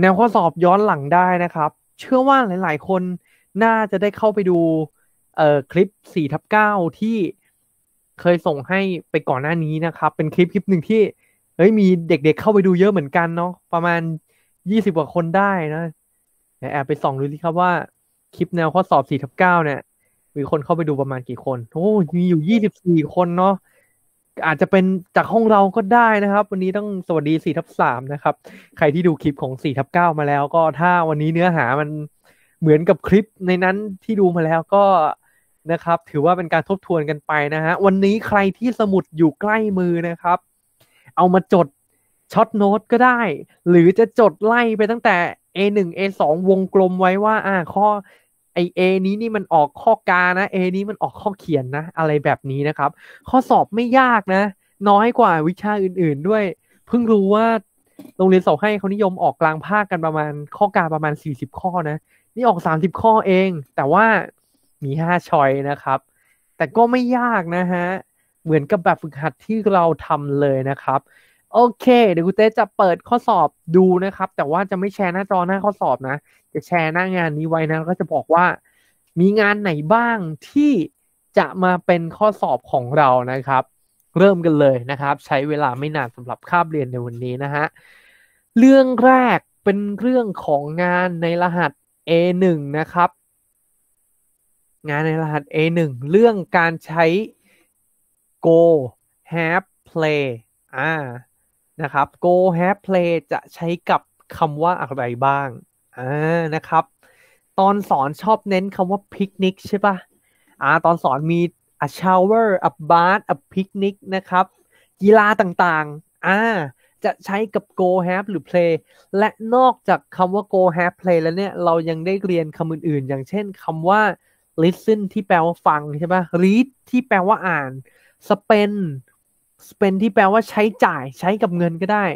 แนวข้อสอบย้อนหลังได้นะครับ เชื่อว่าหลาย ๆ คนน่าจะได้เข้าไปดูเอ่อคลิป4ทับ9ที่เคยส่งให้ไปก่อนหน้านี้นะครับ เป็นคลิปคลิปหนึ่งที่เฮ้ยมีเด็ก ๆเข้าไปดูเยอะเหมือนกันเนาะประมาณ 20 กว่าคนได้นะแอบไปส่องดูสิครับว่าคลิปแนวข้อสอบ4ทับ9เนี่ยมีคนเข้าไปดูประมาณกี่คน โอ้ มีอยู่ 24 คนเนาะ อาจจะเป็นจากห้องเราก็ได้นะครับ วันนี้ต้องสวัสดี4ทับ3นะครับ ใครที่ดูคลิปของ4ทับ9มาแล้ว ก็ถ้าวันนี้เนื้อหามันเหมือนกับคลิปในนั้นที่ดูมาแล้วก็นะครับ ถือว่าเป็นการทบทวนกันไปนะฮะ วันนี้ใครที่สมุดอยู่ใกล้มือนะครับ เอามาจดช็อตโน้ตก็ได้ หรือจะจดไล่ไปตั้งแต่ A1 A2 วงกลมไว้ว่า อ่าข้อ อเอนี้นี่มันออกข้อกานะ A นี้มันออกข้อเขียนนะ อะไรแบบนี้นะครับ ข้อสอบไม่ยากนะ น้อยกว่าวิชาอื่น ๆ ด้วย เพิ่งรู้ว่าโรงเรียนสอบให้เขานิยมออกกลางภาคกันประมาณข้อกาประมาณ 40 ข้อนะ นี่ออก 30 ข้อเอง แต่ว่ามี5ชอยนะครับ แต่ก็ไม่ยากนะฮะ เหมือนกับแบบฝึกหัดที่เราทำเลยนะครับ โอเค เดี๋ยวคุณเต้จะเปิดข้อสอบดูนะครับ แต่ว่าจะไม่แชร์หน้าจอหน้าข้อสอบนะ จะแชร์หน้างานนี้ไว้นะก็จะบอกว่า มีงานไหนบ้างที่จะมาเป็นข้อสอบของเรานะครับ เริ่มกันเลยนะครับ ใช้เวลาไม่นานสำหรับคาบเรียนในวันนี้นะฮะเรื่องแรกเป็นเรื่องของงานในรหัส A1 นะครับ งานในรหัส A1 เรื่องการใช้ go have play อ่า นะครับ go have play จะใช้กับคำว่าอะไรบ้างอ่านะครับ ตอนสอนชอบเน้นคำว่า picnic ใช่ปะอ่าตอนสอนมี a shower a bath a picnic นะครับ กีฬาต่างๆอ่าจะใช้กับ go have หรือ play และนอกจากคำว่า go have play แล้วเนี่ย เรายังได้เรียนคำอื่นๆ อย่างเช่นคำว่า listen ที่แปลว่าฟังใช่ปะ read ที่แปลว่าอ่าน spend spend ที่แปลว่าใช้จ่ายใช้กับเงินก็ได้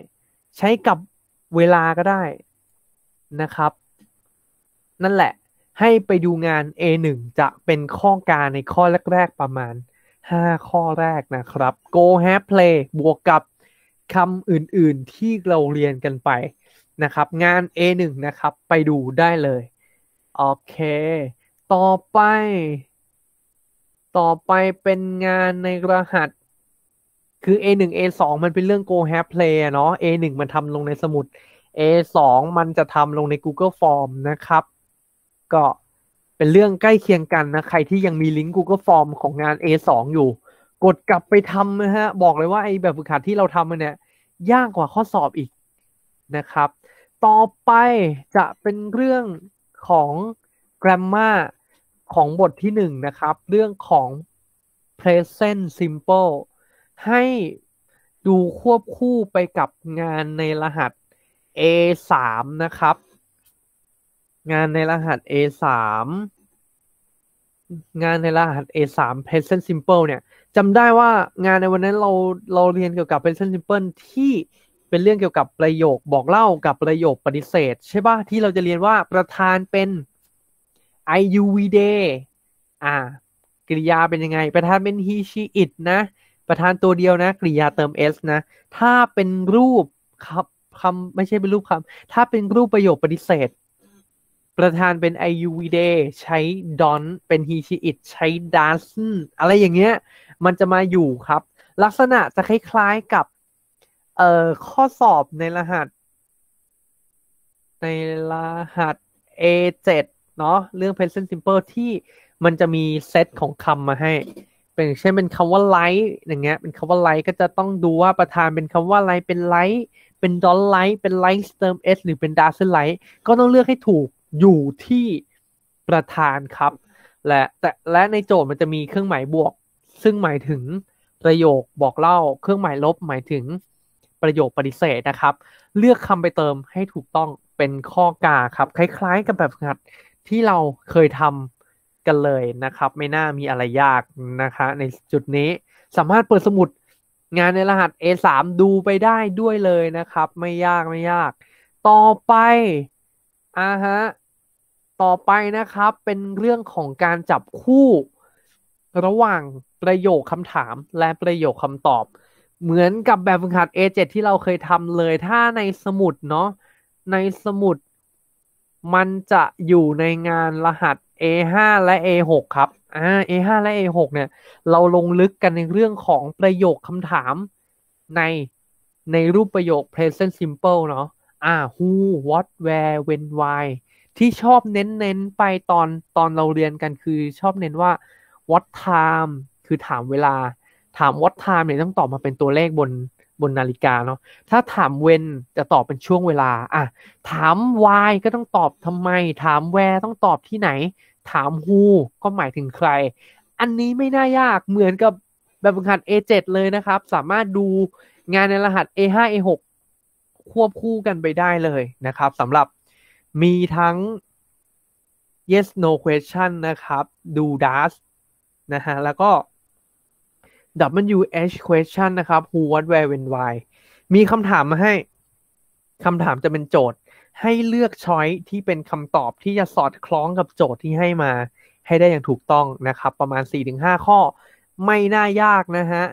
ใช้กับเวลาก็ได้นะครับ นั่นแหละให้ไปดูงาน A1 จะเป็นข้อการในข้อแรก ๆ ประมาณ 5 ข้อแรกนะครับ go have play บวกกับคำอื่นๆที่เราเรียนกันไปนะครับ งาน A1 นะครับ ไปดูได้เลย โอเค ต่อไป ต่อไปเป็นงานในรหัส คือ A1 A2 มันเป็นเรื่อง go have play เนาะ A1 มันทำลงในสมุด A2 มันจะทำลงใน Google Form นะครับ ก็เป็นเรื่องใกล้เคียงกันนะ ใครที่ยังมีลิงก์ Google Form ของงาน A2 อยู่ กดกลับไปทำนะฮะ บอกเลยว่าไอ้แบบฝึกหัดที่เราทำมันเนี่ย ยากกว่าข้อสอบอีกนะครับ ต่อไปจะเป็นเรื่องของ grammar ของบทที่หนึ่งนะครับ เรื่องของ present simple ให้ดูควบคู่ไปกับงานในรหัส A3 นะครับ งานในรหัส A3 งานในรหัส A3 present simple เนี่ยจำได้ว่างานในวันนั้นเราเราเรียนเกี่ยวกับ present simple ที่เป็นเรื่องเกี่ยวกับประโยคบอกเล่ากับประโยคปฏิเสธ ใช่ปะที่เราจะเรียนว่าประธานเป็น I U V day อ่ากริยาเป็นยังไง ประธานเป็น he she it นะ ประธานตัวเดียวนะกริยาเติม s นะ ถ้าเป็นรูปครับคำไม่ใช่เป็นรูปคำถ้าเป็นรูปประโยคปฏิเสธ ประธานเป็น I U v d ใช้ don เป็น he she it ใช้ doesn อะไรอย่างเงี้ย มันจะมาอยู่ครับ ลักษณะจะคล้ายๆกับ เอ่อข้อสอบในรหัส ในรหัส A7 เนาะเรื่อง present simple ที่มันจะมีเซตของคำมาให้ เป็นเช่นเป็นคำว่า like อย่างเงี้ย เป็นคำว่า like ก็จะต้องดูว่าประธานเป็นคำว่าอะไรเป็น like เป็น don't like เป็น like เติม s หรือเป็น doesn't like ก็ต้องเลือกให้ถูกอยู่ที่ประธานครับ และแต่และในโจทย์มันจะมีเครื่องหมายบวก ซึ่งหมายถึงประโยคบอกเล่า เครื่องหมายลบหมายถึงประโยคปฏิเสธนะครับ เลือกคำไปเติมให้ถูกต้องเป็นข้อกาครับ คล้ายๆกับแบบหัดที่เราเคยทำ กันเลยนะครับ ไม่น่ามีอะไรยากนะคะ ในจุดนี้สามารถเปิดสมุดงานในรหัส A3 ดูไปได้ด้วยเลยนะครับ ไม่ยากไม่ยาก ต่อไปอ่าฮะต่อไปนะครับเป็นเรื่องของการจับคู่ ระหว่างประโยคคำถามและประโยคคำตอบ เหมือนกับแบบฝึกหัด A7 ที่เราเคยทำเลยถ้าในสมุดเนาะในสมุด มันจะอยู่ในงานรหัส A5 และ A6 ครับอ่า A5 และ A6 เนี่ย เราลงลึกกันในเรื่องของประโยคคำถามในในรูปประโยค present simple เนาะอ่า who what where when why ที่ชอบเน้นๆไปตอนตอนเราเรียนกันคือชอบเน้นว่า what time คือถามเวลา ถาม what time เนี่ยต้องตอบมาเป็นตัวเลขบน บนนาฬิกาเนาะถ้าถาม when จะตอบเป็นช่วงเวลาอะถาม why ก็ต้องตอบทำไม ถาม where ต้องตอบที่ไหน ถาม who ก็หมายถึงใคร อันนี้ไม่น่ายากเหมือนกับแบบฝึกหัด A7 เลยนะครับ สามารถดูงานในรหัส A5 A6 ควบคู่กันไปได้เลยนะครับสำหรับมีทั้ง yes no question นะครับ do does นะฮะแล้วก็ WH question นะครับ who what where when why มีคำถามมาให้คำถามจะเป็นโจทย์ ให้เลือกช้อยที่เป็นคำตอบที่จะสอดคล้องกับโจทย์ที่ให้มา ให้ได้อย่างถูกต้องนะครับ ประมาณ 4-5 ข้อ ไม่น่ายากนะฮะ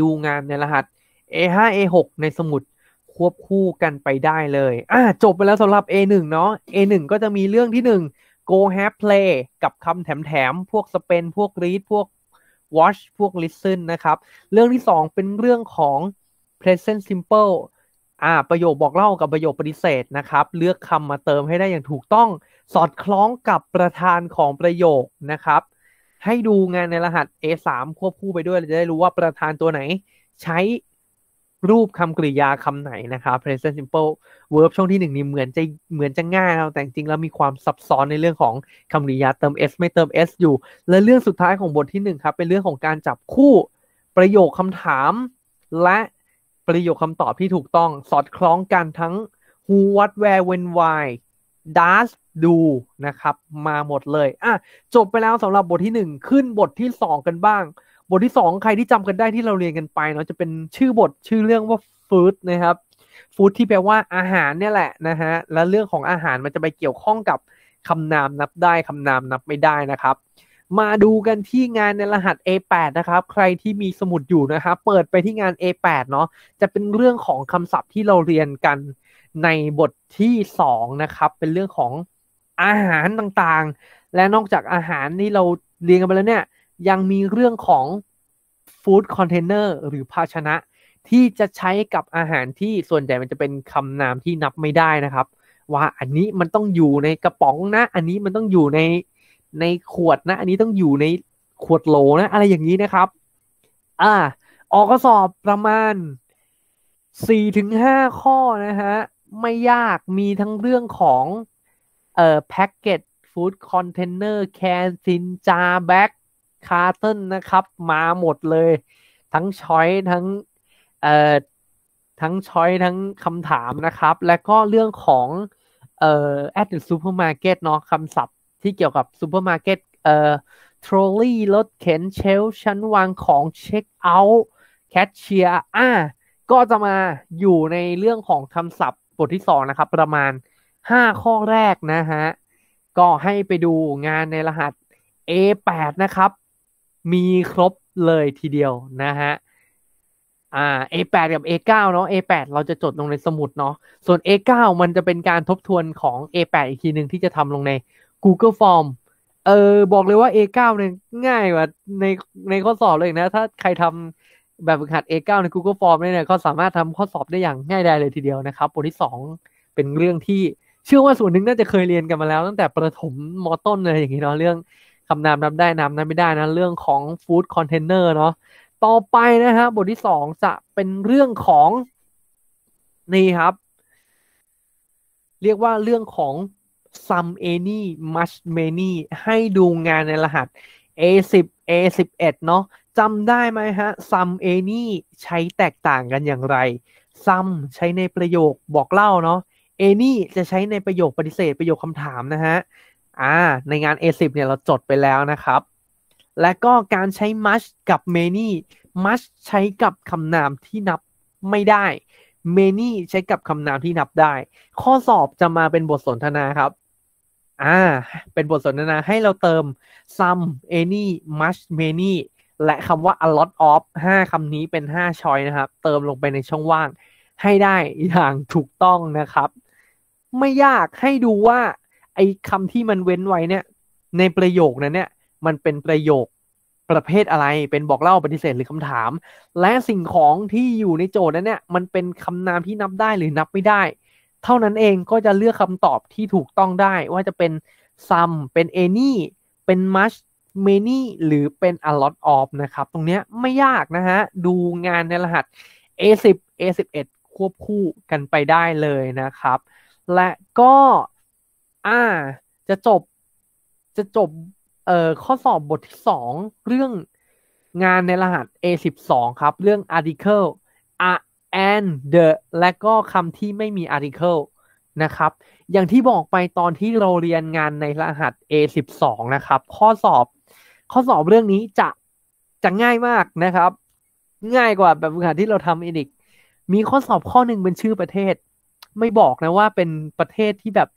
ดูงานในรหัส A5 A6 ในสมุดควบคู่กันไปได้เลยอ่าจบไปแล้วสำหรับ A1 เนาะ A1 ก็จะมีเรื่องที่ 1 go have play กับคำแถมๆ พวก spend พวก read พวก watch พวก listen นะครับ เรื่องที่2เป็นเรื่องของ present simple อ่าประโยคบอกเล่ากับประโยคปฏิเสธนะครับ เลือกคำมาเติมให้ได้อย่างถูกต้องสอดคล้องกับประธานของประโยคนะครับ ให้ดูงานในรหัส A3 ควบคู่ไปด้วยเราจะได้รู้ว่าประธานตัวไหน ใช้ รูปคำกริยาคำไหนนะครับ present simple verb ช่วงที่หนึ่งนี่เหมือนจะเหมือนจะง่ายแต่จริงแล้วมีความซับซ้อนในเรื่องของคำกริยาเติม s ไม่เติม s อยู่ และเรื่องสุดท้ายของบทที่หนึ่งครับ เป็นเรื่องของการจับคู่ประโยคคำถาม และประโยคคำตอบที่ถูกต้องสอดคล้องกันทั้ง who what where when why does do นะครับ มาหมดเลยอะจบไปแล้วสำหรับบทที่หนึ่งขึ้นบทที่สองกันบ้าง บทที่สองใครที่จำกันได้ที่เราเรียนกันไปเนาะจะเป็นชื่อบทชื่อเรื่องว่าฟู้ดนะครับฟู้ดที่แปลว่าอาหารเนี่ยแหละนะฮะและเรื่องของอาหารมันจะไปเกี่ยวข้องกับคำนามนับได้คำนามนับไม่ได้นะครับ มาดูกันที่งานในรหัส A8 นะครับ ใครที่มีสมุดอยู่นะครับ เปิดไปที่งาน A8 เนาะจะเป็นเรื่องของคำศัพท์ที่เราเรียนกันในบทที่2นะครับเป็นเรื่องของอาหารต่างๆ และนอกจากอาหารที่เราเรียนกันไปแล้วเนี่ย ยังมีเรื่องของฟู้ดคอนเทนเนอร์หรือภาชนะ ที่จะใช้กับอาหารที่ส่วนใหญ่มันจะเป็นคำนามที่นับไม่ได้นะครับ ว่าอันนี้มันต้องอยู่ในกระป๋องนะ อันนี้มันต้องอยู่ในในขวดนะ อันนี้ต้องอยู่ในขวดโหลนะ อะไรอย่างนี้นะครับ อ่า ออกข้อสอบประมาณสี่ถึงห้าข้อนะฮะ ไม่ยากมีทั้งเรื่องของเอ่อ package food container can tin jar bag carton นะครับ มาหมดเลย ทั้ง choice ทั้งเอ่อทั้ง choice ทั้งคำถามนะครับ และก็เรื่องของเอ่อ at the supermarket เนาะคำศัพท์ที่เกี่ยวกับซูเปอร์มาร์เก็ตเอ่อทรอลลี่รถเข็นเชลชั้นวางของเช็คเอาท์แคชเชียร์อ่าก็จะมาอยู่ในเรื่องของคำศัพท์บทที่สองนะครับ ประมาณ 5 ข้อแรกนะฮะ ก็ให้ไปดูงานในรหัส A8 นะครับ มีครบเลยทีเดียวนะฮะอ่า A8 กับ A9 เนาะ A8 เราจะจดลงในสมุดเนาะส่วน A9 มันจะเป็นการทบทวนของ A8 อีกทีหนึ่งที่จะทำลงใน Google Form เออบอกเลยว่า A9 เนี่ยง่ายกว่าในในข้อสอบเลยนะ ถ้าใครทำแบบฝึกหัด A9 ใน Google Form เนี่ยก็สามารถทำข้อสอบได้อย่างง่ายได้เลยทีเดียวนะครับบทที่ 2 เป็นเรื่องที่เชื่อว่าส่วนหนึ่งน่าจะเคยเรียนกันมาแล้วตั้งแต่ประถมมต้นเลยอย่างนี้เนาะเรื่อง คำนามนับได้นามนับไม่ได้นะเรื่องของฟู้ดคอนเทนเนอร์เนาะต่อไปนะฮะบทที่สองจะเป็นเรื่องของนี่ครับ เรียกว่าเรื่องของ some any much many ให้ดูงานในรหัส A10 A11 เนาะจำได้ไหมฮะ some any ใช้แตกต่างกันอย่างไร some ใช้ในประโยคบอกเล่าเนาะ any จะใช้ในประโยคปฏิเสธประโยคคำถามนะฮะ อ่าในงาน A10 เนี่ยเราจดไปแล้วนะครับ และก็การใช้ much กับ many much ใช้กับคำนามที่นับไม่ได้ many ใช้กับคำนามที่นับได้ ข้อสอบจะมาเป็นบทสนทนาครับอ่าเป็นบทสนทนาให้เราเติม some any much many และคำว่า a lot of 5คำนี้เป็น 5 ช้อยนะครับ เติมลงไปในช่องว่างให้ได้อย่างถูกต้องนะครับ ไม่ยากให้ดูว่า ไอ้คำที่มันเว้นไว้เนี่ย ในประโยคนั้นเนี่ย มันเป็นประโยคประเภทอะไร เป็นบอกเล่าปฏิเสธหรือคำถาม และสิ่งของที่อยู่ในโจทย์นั้นเนี่ย มันเป็นคำนามที่นับได้หรือนับไม่ได้ เท่านั้นเองก็จะเลือกคำตอบที่ถูกต้องได้ว่าจะเป็น some เป็น any เป็น much many หรือเป็น a lot of นะครับ ตรงเนี้ยไม่ยากนะฮะ ดูงานในรหัส A10 A11 ควบคู่กันไปได้เลยนะครับ และก็ อ่า จะจบ จะจบ เอ่อ ข้อสอบบทที่สองเรื่องงานในรหัส A12 ครับ เรื่อง article a and the และก็คำที่ไม่มี article นะครับ อย่างที่บอกไปตอนที่เราเรียนงานในรหัส A12 นะครับ ข้อสอบ ข้อสอบเรื่องนี้จะจะง่ายมากนะครับ ง่ายกว่าแบบฝึกหัดที่เราทำอีก มีข้อสอบข้อหนึ่งเป็นชื่อประเทศ ไม่บอกนะว่าเป็นประเทศที่แบบ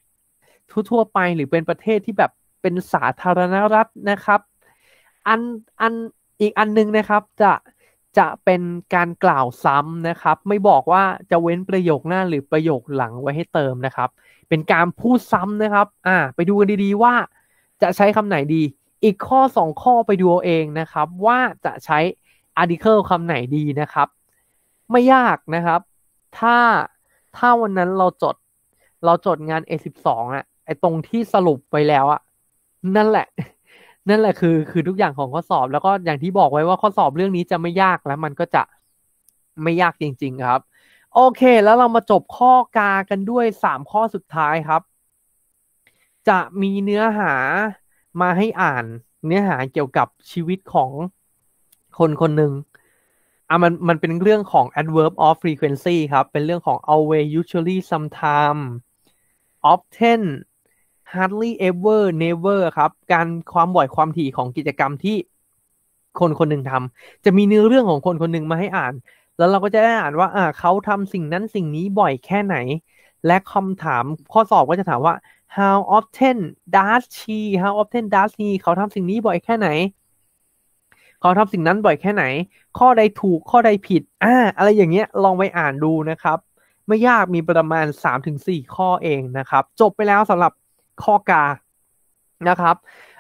ทั่วๆไปหรือเป็นประเทศที่แบบเป็นสาธารณรัฐนะครับ อันอันอีกอันนึงนะครับจะจะเป็นการกล่าวซ้ำนะครับ ไม่บอกว่าจะเว้นประโยคหน้าหรือประโยคหลังไว้ให้เติมนะครับ เป็นการพูดซ้ำนะครับ อ่า ไปดูกันดีๆว่า จะใช้คำไหนดี อีกข้อสองข้อไปดูเอาเองนะครับ ว่าจะใช้ article คำไหนดีนะครับ ไม่ยากนะครับ ถ้าถ้าวันนั้นเราจดเราจดงาน A12 อะไอ ตรงที่สรุปไปแล้วอะนั่นแหละ นั่นแหละคือ คือทุกอย่างของข้อสอบ แล้วก็อย่างที่บอกไว้ว่าข้อสอบเรื่องนี้จะไม่ยากแล้วมันก็จะไม่ยากจริง ๆ ครับ โอเค แล้วเรามาจบข้อกากันด้วยสามข้อสุดท้ายครับ จะมีเนื้อหามาให้อ่านเนื้อหาเกี่ยวกับชีวิตของคนคนหนึ่งอะมันมันเป็นเรื่องของ adverb of frequency ครับ เป็นเรื่องของ always usually sometime often hardly ever never ครับการความบ่อยความถี่ของกิจกรรมที่คนคนหนึ่งทำจะมีเนื้อเรื่องของคนคนหนึ่งมาให้อ่าน แล้วเราก็จะได้อ่านว่าอ่าเขาทำสิ่งนั้นสิ่งนี้บ่อยแค่ไหน และคำถามข้อสอบก็จะถามว่า how often does she how often does he เขาทำสิ่งนี้บ่อยแค่ไหน เขาทำสิ่งนั้นบ่อยแค่ไหน ข้อใดถูกข้อใดผิดอ่าอะไรอย่างเงี้ยลองไปอ่านดูนะครับ ไม่ยากมีประมาณ 3-4 ข้อเองนะครับ จบไปแล้วสำหรับ ข้อกานะครับ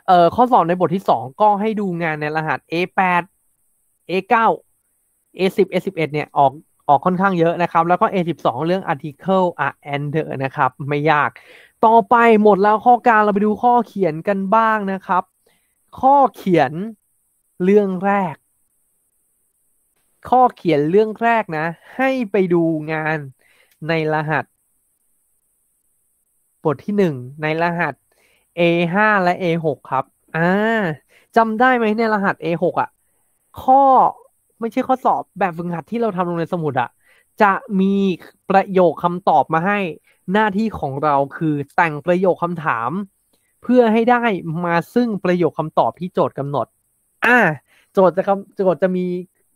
เอ่อข้อสอบในบทที่สองก็ให้ดูงานในรหัส A8 A9 A10 A11 เนี่ยออกออกค่อนข้างเยอะนะครับ แล้วก็ A12 เรื่อง article are and the นะครับ ไม่ยาก ต่อไปหมดแล้วข้อการเราไปดูข้อเขียนกันบ้างนะครับ ข้อเขียนเรื่องแรก ข้อเขียนเรื่องแรกนะ ให้ไปดูงานในรหัส บทที่หนึ่งในรหัส A5 และ A6 ครับ อ่าจำได้ไหมในรหัส A6 อะ ข้อไม่ใช่ข้อสอบแบบฝึกหัดที่เราทำลงในสมุดอะ จะมีประโยคคำตอบมาให้หน้าที่ของเราคือแต่งประโยคคำถาม เพื่อให้ได้มาซึ่งประโยคคำตอบที่โจทย์กำหนด อ่า โจทย์จะโจทย์จะมี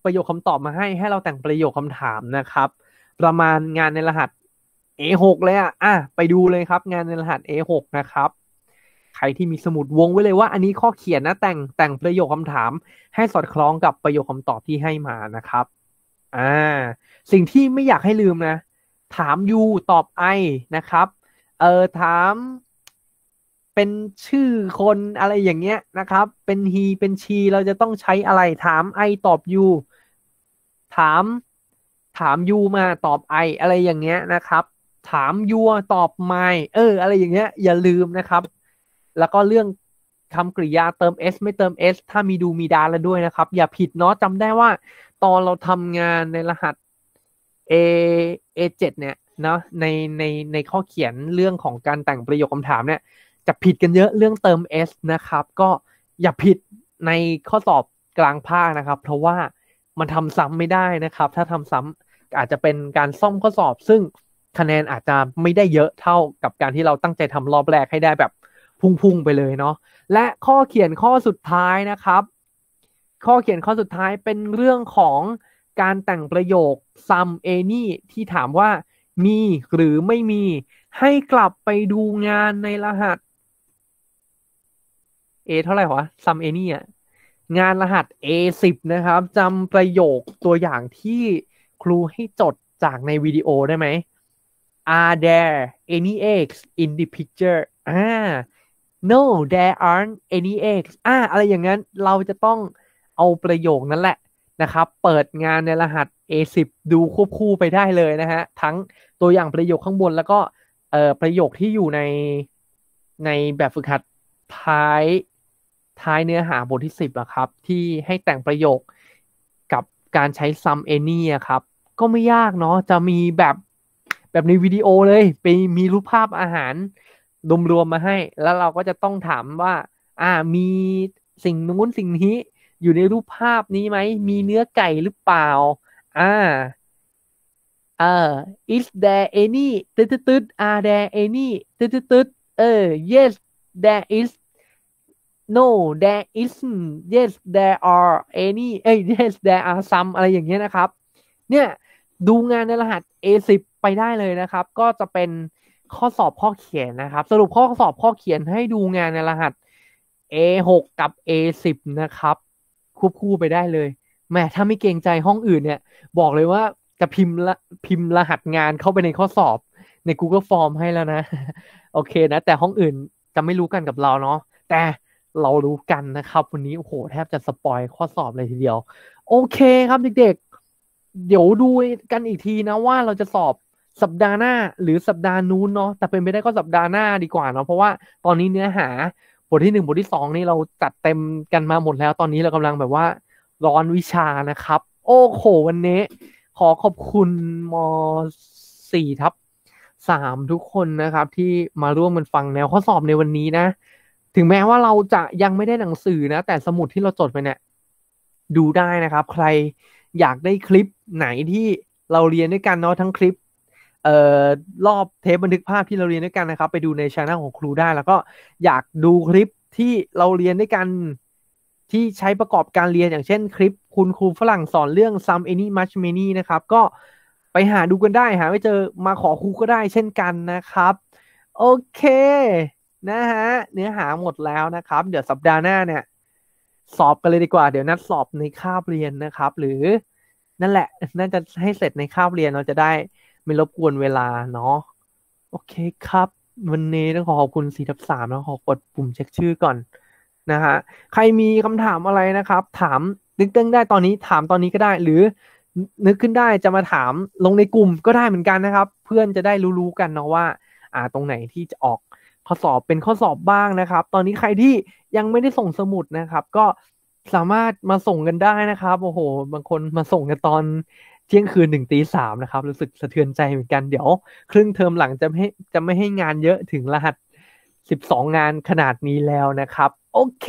ประโยคคำตอบมาให้ ให้เราแต่งประโยคคำถามนะครับ ประมาณงานในรหัส A6 เลยอะอะไปดูเลยครับ งานในรหัส A6 นะครับ ใครที่มีสมุดวงไว้เลยว่า อันนี้ข้อเขียนนะแต่งแต่งประโยคคำถาม ให้สอดคล้องกับประโยคคำตอบที่ให้มานะครับอ่าสิ่งที่ไม่อยากให้ลืมนะ ถาม U ตอบ I นะครับเออถามเป็นชื่อคนอะไรอย่างเงี้ยนะครับ เป็น he เป็น she เราจะต้องใช้อะไรถาม I ตอบ you ถามถาม you มาตอบ I อะไรอย่างเงี้ยนะครับ ถามยัวตอบไม่เออ อะไรอย่างเงี้ย อย่าลืมนะครับ แล้วก็เรื่องคำกริยาเติม s ไม่เติม s ถ้ามีดูมีดาแล้วด้วยนะครับ อย่าผิดเนาะจำได้ว่า ตอนเราทำงานในรหัส a a7 เนี่ยนะในในในข้อเขียนเรื่องของการแต่งประโยคคำถามเนี่ย จะผิดกันเยอะเรื่องเติม s นะครับ ก็อย่าผิดในข้อสอบกลางภาคนะครับ เพราะว่ามันทำซ้ำไม่ได้นะครับ ถ้าทำซ้ำอาจจะเป็นการซ่อมข้อสอบซึ่ง คะแนนอาจจะไม่ได้เยอะเท่ากับการที่เราตั้งใจทำรอบแรกให้ได้แบบพุ่งๆไปเลยเนาะและข้อเขียนข้อสุดท้ายนะครับ ข้อเขียนข้อสุดท้ายเป็นเรื่องของการแต่งประโยค some any ที่ถามว่ามีหรือไม่มี ให้กลับไปดูงานในรหัส A เท่าไหร่วะ some any อะงานรหัส A10 นะครับจำประโยคตัวอย่างที่ครูให้จดจากในวิดีโอได้ไหม are there any eggs in the picture อ่า no there aren't any eggs อ่า อะไรอย่างนั้นเราจะต้องเอาประโยคนั้นแหละนะครับ เปิดงานในรหัส A10 ดูควบคู่ไปได้เลยนะฮะ ทั้งตัวอย่างประโยคข้างบนแล้วก็เอ่อประโยคที่อยู่ในในแบบฝึกหัดท้ายท้ายเนื้อหาบทที่สิบอะครับ ที่ให้แต่งประโยคกับการใช้ some any อะครับ ก็ไม่ยากเนาะจะมีแบบ แบบในวิดีโอเลยไปมีรูปภาพอาหารรวมๆมาให้ แล้วเราก็จะต้องถามว่า อ่ามีสิ่งนู้นสิ่งนี้อยู่ในรูปภาพนี้ไหม มีเนื้อไก่หรือเปล่า อ่าเออ is there any ตึ๊ดตึ๊ด are there any ตึ๊ดตึ๊ดเออ yes there is no there isn't yes there are any เอ้ย yes there are some อะไรอย่างเงี้ยนะครับ เนี่ย ดูงานในรหัส A10 ไปได้เลยนะครับ ก็จะเป็นข้อสอบข้อเขียนนะครับ สรุปข้อสอบข้อเขียนให้ดูงานในรหัส A6 กับ A10 นะครับควบคู่ไปได้เลยแม่ถ้าไม่เกรงใจห้องอื่นเนี่ย บอกเลยว่าจะพิมพ์ละพิมพ์รหัสงานเข้าไปในข้อสอบใน Google Form ให้แล้วนะ โอเคนะ แต่ห้องอื่นจะไม่รู้กันกับเราเนาะแต่เรารู้กันนะครับ วันนี้โอ้โหแทบจะสปอยข้อสอบเลยทีเดียว โอเคครับเด็กๆ เดี๋ยวดูกันอีกทีนะว่าเราจะสอบ สัปดาห์หน้าหรือสัปดาห์นู้นเนาะแต่เป็นไปได้ก็สัปดาห์หน้าดีกว่าเนาะเพราะว่าตอนนี้เนื้อหาบทที่หนึ่งบทที่สองนี่เราจัดเต็มกันมาหมดแล้ว ตอนนี้เรากำลังแบบว่าร้อนวิชานะครับ โอ้โหวันนี้ ขอขอบคุณมสี่ทับสามทุกคนนะครับ ที่มาร่วมกันฟังแนวข้อสอบในวันนี้นะ ถึงแม้ว่าเราจะยังไม่ได้หนังสือนะ แต่สมุดที่เราจดไปเนี่ยดูได้นะครับ ใครอยากได้คลิปไหนที่เราเรียนด้วยกันเนาะทั้งคลิป เอ่อรอบเทปบันทึกภาพที่เราเรียนด้วยกันนะครับ ไปดูในช anel ของครูได้ แล้วก็อยากดูคลิปที่เราเรียนด้วยกันที่ใช้ประกอบการเรียนอย่างเช่นคลิป คุณครูฝรั่งสอนเรื่อง some any much many นะครับ ก็ไปหาดูกันได้หาไม่เจอมาขอครูก็ได้เช่นกันนะครับ โอเค นะฮะ เนื้อหาหมดแล้วนะครับ เดี๋ยวสัปดาห์หน้าเนี่ย สอบกันเลยดีกว่า เดี๋ยวนัดสอบในคาบเรียนนะครับ หรือนั่นแหละ น่าจะให้เสร็จในคาบเรียนเราจะได้ ไม่รบกวนเวลาเนาะโอเคครับ วันนี้ต้องขอขอบคุณสี่ทับสามแล้วขอกดปุ่มเช็คชื่อก่อนนะฮะใครมีคำถามอะไรนะครับ ถามนึกตึ้งได้ตอนนี้ถามตอนนี้ก็ได้ หรือนึกขึ้นได้จะมาถามลงในกลุ่มก็ได้เหมือนกันนะครับ เพื่อนจะได้รู้ๆกันเนาะว่า อ่าตรงไหนที่จะออกข้อสอบเป็นข้อสอบบ้างนะครับ ตอนนี้ใครที่ยังไม่ได้ส่งสมุดนะครับ ก็สามารถมาส่งกันได้นะครับโอ้โห บางคนมาส่งกันตอน เที่ยงคืนหนึ่งตีสามนะครับ รู้สึกสะเทือนใจเหมือนกันเดี๋ยว ครึ่งเทอมหลังจะไม่จะไม่ให้งานเยอะถึงรหัสสิบสองงานขนาดนี้แล้วนะครับ โอเค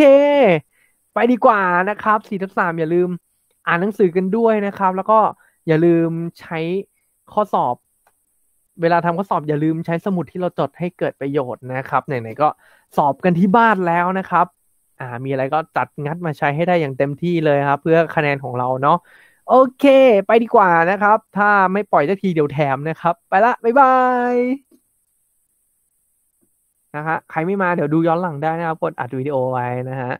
ไปดีกว่านะครับสี่ทับสามอย่าลืมอ่านหนังสือกันด้วยนะครับ แล้วก็อย่าลืมใช้ข้อสอบ เวลาทำข้อสอบอย่าลืมใช้สมุดที่เราจดให้เกิดประโยชน์นะครับไหนๆก็สอบกันที่บ้านแล้วนะครับ อ่ามีอะไรก็จัดงัดมาใช้ให้ได้อย่างเต็มที่เลยครับ เพื่อคะแนนของเราเนาะ โอเค ไปดีกว่านะครับ ถ้าไม่ปล่อยสักทีเดี๋ยวแถมนะครับ ไปละ บ๊ายบายนะฮะใครไม่มาเดี๋ยวดูย้อนหลังได้นะครับ กดอัดวิดีโอไว้นะฮะ